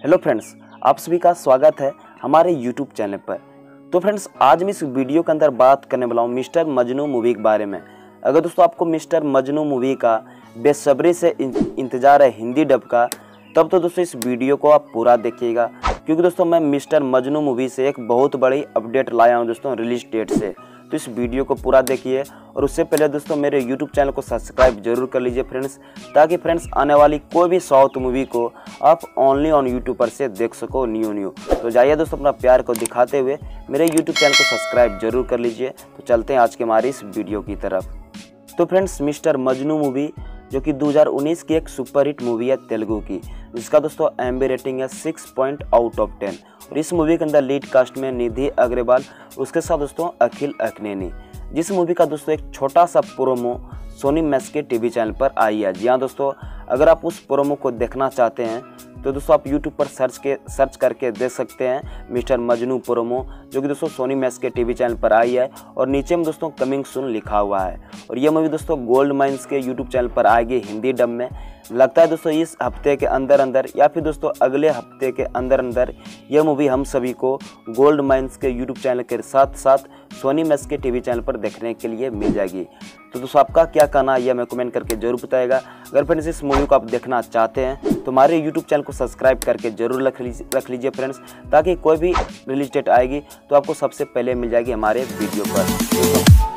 Hello friends, आप सभी का स्वागत है हमारे यूट्यूब चैनल पर। तो फ्रेंड्स, आज मैं इस वीडियो के अंदर बात करने वाला हूँ मिस्टर मजनू मूवी के बारे में। अगर दोस्तों आपको मिस्टर मजनू मूवी का बेसब्री से इंतज़ार है हिंदी डब का, तब तो दोस्तों इस वीडियो को आप पूरा देखिएगा। क्योंकि दोस्तों, मैं मिस्टर मजनू मूवी से एक बहुत बड़ी अपडेट लाया हूँ दोस्तों, रिलीज़ डेट से। तो इस वीडियो को पूरा देखिए और उससे पहले दोस्तों मेरे यूट्यूब चैनल को सब्सक्राइब ज़रूर कर लीजिए फ्रेंड्स, ताकि फ्रेंड्स आने वाली कोई भी साउथ मूवी को आप ओनली ऑन यूट्यूब पर से देख सको न्यू न्यू तो जाइए दोस्तों अपना प्यार को दिखाते हुए मेरे यूट्यूब चैनल को सब्सक्राइब ज़रूर कर लीजिए। तो चलते हैं आज के हमारी इस वीडियो की तरफ़। तो फ्रेंड्स, मिस्टर मजनू मूवी, जो कि 2019 की एक सुपरहिट मूवी है तेलुगु की, जिसका दोस्तों एम रेटिंग है six point out of ten और इस मूवी के अंदर लीड कास्ट में निधि अग्रवाल, उसके साथ दोस्तों अखिल अखनेनी जिस मूवी का दोस्तों एक छोटा सा प्रोमो सोनी मैस के टीवी चैनल पर आई है। जी हाँ दोस्तों, अगर आप उस प्रोमो को देखना चाहते हैं तो दोस्तों आप यूट्यूब पर सर्च के सर्च करके देख सकते हैं मिस्टर मजनू प्रोमो जो कि दोस्तों सोनी मैस के टीवी चैनल पर आई है और नीचे में दोस्तों कमिंग सुन लिखा हुआ है। और ये मूवी दोस्तों गोल्ड माइंस के यूट्यूब चैनल पर आएगी हिंदी डब में। लगता है दोस्तों इस हफ़्ते के अंदर अंदर या फिर दोस्तों अगले हफ़्ते के अंदर अंदर यह मूवी हम सभी को गोल्ड माइंस के यूट्यूब चैनल के साथ साथ सोनी मैस के टीवी चैनल पर देखने के लिए मिल जाएगी। तो दोस्तों आपका क्या कहना है, यह मैं कमेंट करके ज़रूर बताएगा। अगर फ्रेंड्स इस मूवी को आप देखना चाहते हैं तो हमारे यूट्यूब चैनल को सब्सक्राइब करके ज़रूर रख लीजिए फ्रेंड्स ताकि कोई भी रिलीज़ डेट आएगी तो आपको सबसे पहले मिल जाएगी हमारे वीडियो पर।